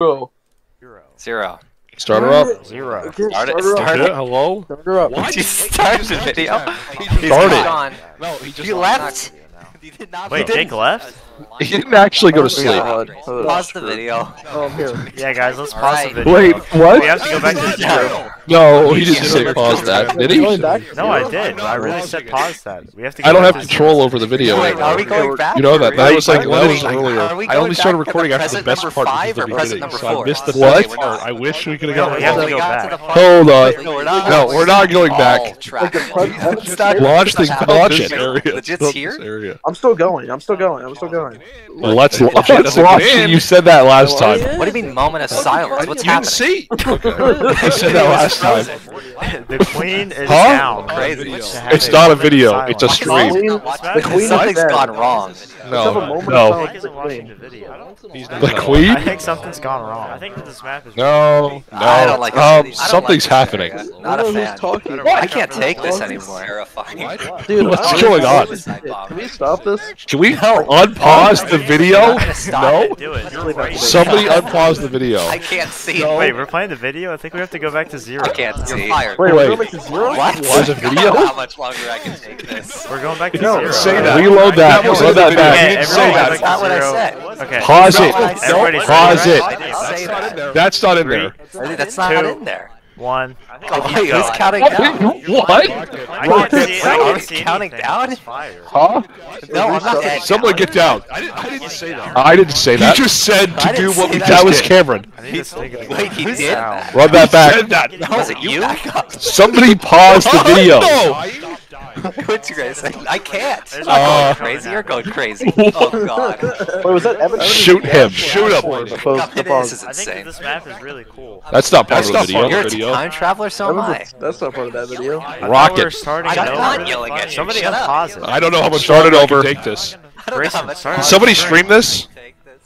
Bro. Zero. Start her up. Zero. Okay, Start it. start. Start it. hello? Start her up. Did you start the video? He's Start it. gone. No, he just You left. He did not. Wait, Jake left? He didn't actually go to sleep. Pause the video. Oh, I'm here. Yeah, guys, let's pause Alright. the video. Wait, what? We have to go back to zero. No, he didn't say pause that, did he? No, I did. I really said pause that. We have to. I don't have control over the video Wait, are we going back? You know that. That was like, that was earlier. I only started recording after the best part five was or the present beginning, so I missed the What? second part. I wish we could have No, got we have to go back. to Hold on. No, we're not. No, we're not going back. track. Like Launch this, Stop launch it. Area. Legit's here? I'm still going. I'm still going. I'm still going. Let's let's launch it. You said that last time. What do you mean moment of silence? What's You didn't see. Okay. You said that last time. The queen is Huh? down. Crazy. It's not a video, it's a stream. The queen is Something's dead. gone wrong. Let's have a No, no. Jake silence. isn't watching the. The queen? I think something's gone wrong. I think that this map is. No, no. I don't like um, video. I don't something's like happening. Not a fan. talking. I can't take this anymore. Terrifying. Dude, What's going on? Can we stop this? Can we unpause the video? No. it. Do it. You're right. Somebody unpause the video. I can't see. Wait, we're playing the video. I think we have to go back to zero. I can't see. You're fired. Wait, Wait. we're going back to zero? What? There's a video? How much longer I can take this? We're going back to No, zero. say that. Reload that. That Reload that back. Yeah, say that. back to That's what I said. Okay. Pause it. what I said. Everybody Pause it. I didn't say that. That's not in there. That's not in there. One. Oh, wait, who's counting down? What? I can't see. I can't see counting anything. down? It's. Huh? No, I'm not dead. Someone get down. I didn't, I didn't say that. I didn't say that. He that. just said to do what say we that. That was. Cameron. I need to stick it. Wait, he did? Sound. Run that back. Said that. Was it you? Somebody paused the video. No. What's your guys say? I can't. There's I'm Uh, going crazy. You're going crazy. Oh god. Wait, was that Evan? Shoot him. Shoot him. Or the God, post- this pause. is I think this map is really cool. That's not part That's of the part video. You're a time traveler, so am I. That's not part of that video. Rocket. We were starting I'm not yelling at you. Somebody Shut up. unpause it. I don't know how much started over. Take this. I don't know how Grayson, much sorry. longer Somebody stream this.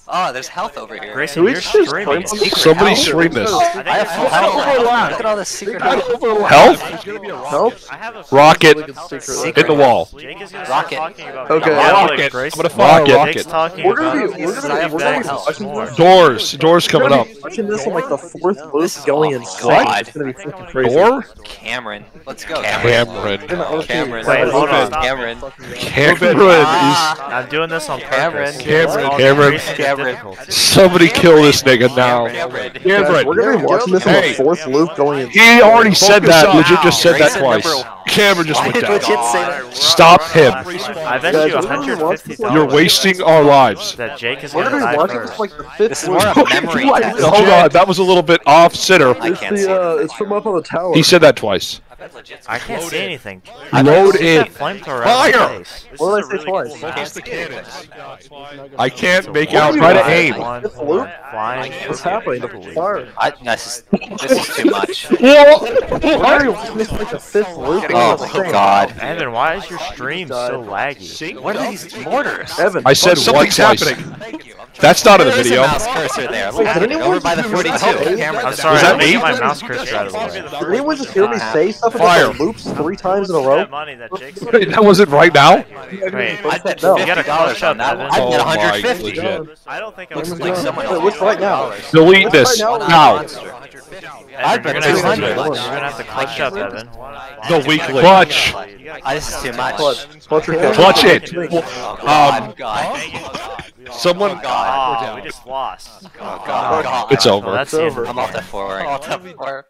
Take. Oh, there's health over here. Grayson, you're streaming. Somebody stream this. I have full health. Look at all this secret health. Health? Nope. I have a Rocket. Hit the wall. Jake is gonna Rocket. start talking about Okay. Rocket. I'm gonna fuck Jake's it. We're gonna be- we're gonna be- we're gonna be watching more. this. Doors. Doors coming up. Watching this on like the fourth loop going awful. in God. It's gonna be freaking crazy. Door? Cameron. Let's go. Cameron. Cameron. Wait, hold on. Cameron. Cameron. I'm doing this on purpose. Cameron. Cameron. Cameron. Difficulty. Somebody kill this nigga now. Cameron. Guys, Cameron. we're gonna be watching this on the Hey. fourth loop going in. He already said that. Legit just said that twice. number- Cameron just went did down. Legit say that? Stop him. I bet you we're gonna be watching 150 You're wasting our lives. that Jake is We're gonna gonna be watching this like the fifth This is loop. more of memory. Hold on. That was a little bit off center. I can't see the uh, it. it's from up on the tower. He said that twice. I can't see anything. Load in. Fire! out of my face. This What is did I a say really cool map. the cannons. I can't make out. Try to aim. One, Fifth loop? flying. What's happening? The fire. I, this, is, this is too much. Why are you watching like the fifth loop? Oh my god. Evan, why is your stream so laggy? What are these mortars? Evan, I said one Something's twice. happening. That's not in the There is a video. mouse cursor there. Wait, did anyone Over by the just 42. do I'm sorry, that I'm making me? my mouse cursor out of the way. Did anyone just hear me say stuff about Fire. the loops three times in a row? that Wait, that wasn't right now. Wait, I bet No. You gotta $50 clutch on up, that one. I Oh my 150. legit. I don't think I'm Looks like do someone it. Wait, what's right now? Delete this now. I'd Evan, bet you're gonna have to- 200. You're gonna have to clutch up, Evan. The weekly clutch. This is too much. Clutch. Clutch your it. Oh god. Um, Oh, oh, god. Someone. God. Oh, we just lost. Oh, oh god. God. It's So over. that's It's over. I'm off that floor. I'm off that four.